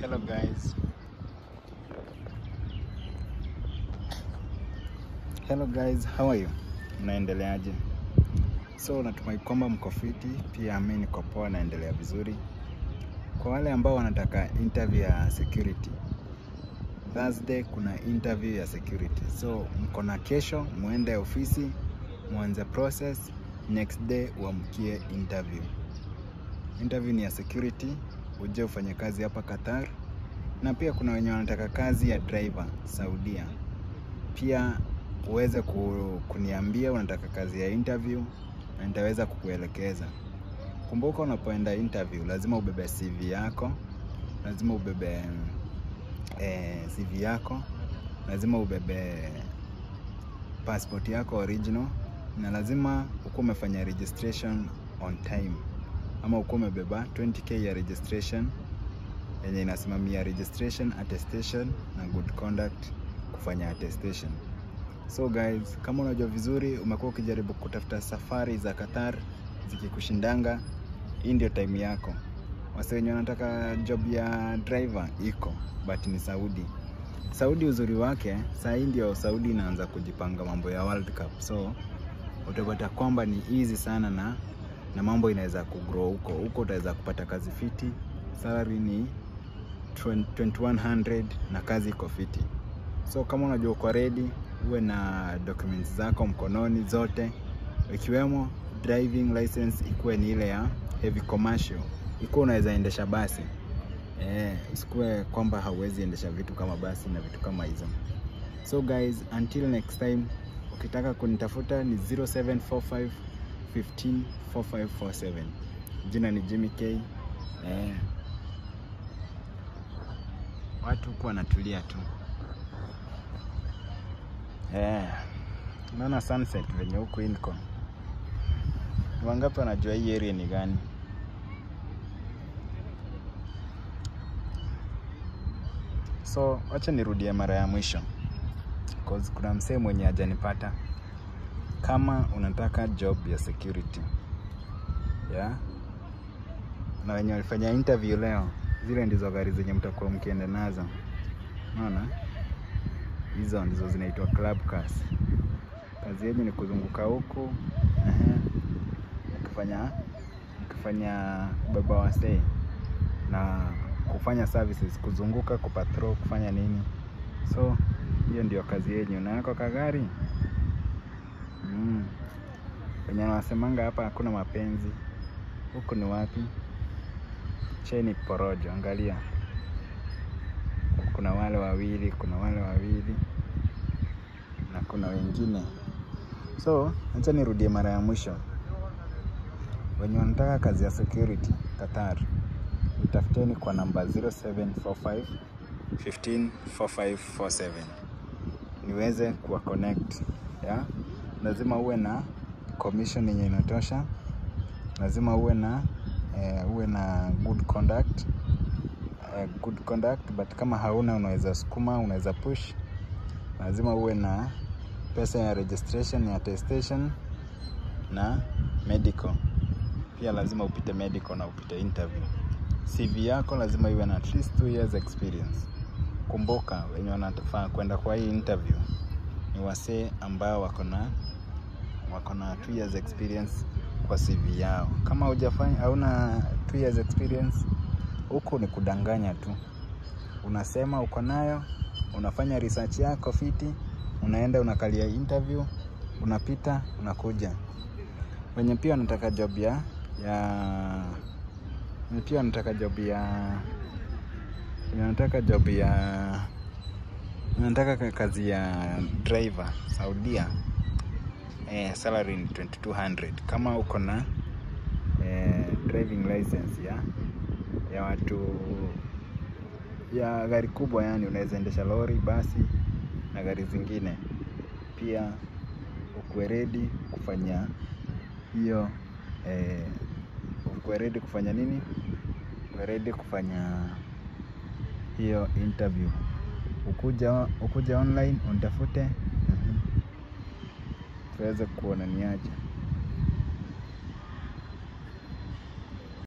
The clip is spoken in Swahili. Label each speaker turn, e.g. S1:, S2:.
S1: Hello guys. Hello guys, how are you? Mnaendeleaje? So natumai kwamba mko fiti, pia mimi niko poa, naendelea vizuri. Kwa wale ambao wanataka interview ya security, Thursday kuna interview ya security. So mko na kesho, muende ofisi, muanze process, next day uamkie interview. Interview ni ya security, uje ufanye kazi hapa Qatar, na pia kuna wenye wanataka kazi ya driver Saudia. Pia uweze ku, kuniambia unataka kazi ya interview na nitaweza kukuelekeza. Kumbuka unapoenda interview lazima ubebe CV yako, lazima ubebe eh, CV yako, lazima ubebe passport yako original, na lazima ukuwa umefanya registration on time, ama ukuwa umebeba 20k ya registration yenye inasimamia registration, attestation na good conduct kufanya attestation. So guys, kama unajua vizuri, umekuwa ukijaribu kutafuta safari za Qatar zikikushindanga, hii ndio time yako. Wase wenye wanataka job ya driver iko but ni Saudi. Saudi uzuri wake saa hii ndio Saudi inaanza kujipanga mambo ya World Cup, so utapata kwamba ni easy sana na na mambo inaweza kugrow huko huko, utaweza kupata kazi fiti, salary ni 2100 na kazi iko fiti. So kama unajua uko ready, uwe na documents zako mkononi zote, ikiwemo driving license ikuwe ni ile ya heavy commercial, ikuwa unaweza endesha basi eh, usikuwe kwamba hauwezi endesha vitu kama basi na vitu kama hizo. So guys, until next time, ukitaka kunitafuta ni 0745 15 4547. Jina ni Jimmy K. Eh, watu huku wanatulia tu. Eh, naona sunset venye huku inko. Wangapi wanajua hii area ni gani? So wacha nirudie mara ya mwisho cause kuna msee mwenye hajanipata. Kama unataka job ya security yeah? na wenye walifanya interview leo, zile ndizo gari zenye mtakuwa mkienda nazo, unaona hizo ndizo zinaitwa club cars. Kazi yenu ni kuzunguka huku mkifanya mkifanya baba wasee na kufanya services, kuzunguka, kupatrol, kufanya nini. So hiyo ndio kazi yenyu, na yako kagari mm. Wenye wanasemanga hapa hakuna mapenzi, huku ni wapi? Cheni porojo, angalia kuna wale wawili, kuna wale wawili na kuna wengine. So acha nirudie mara ya mwisho, wenye wanataka kazi ya security Qatar, utafuteni kwa namba 0745 154547 niweze kuwa connect ya lazima uwe na commission yenye inatosha, lazima uwe na eh, uwe na good conduct eh, good conduct but kama hauna unaweza sukuma, unaweza push. Lazima uwe na pesa ya registration ya attestation na medical. Pia lazima upite medical na upite interview. CV yako lazima iwe na at least 2 years experience. Kumbuka wenye wanafaa kwenda kwa hii interview ni wasee ambao wako na wako na 2 years experience kwa CV yao. Kama hujafanya hauna 2 years experience, huku ni kudanganya tu. Unasema uko nayo, unafanya research yako fiti, unaenda unakalia interview, unapita, unakuja. Wenye pia wanataka job ya ya wenye pia wanataka job ya wenye wanataka job ya wanataka kazi ya driver Saudia, eh, salary ni 2200 kama uko na eh, driving license ya ya watu ya gari kubwa, yani unaweza endesha lori, basi na gari zingine. Pia ukuwe ready kufanya hiyo eh, ukuwe ready kufanya nini? Ukuwe ready kufanya hiyo interview. Ukuja ukuja online unitafute, tuweze kuona ni aje.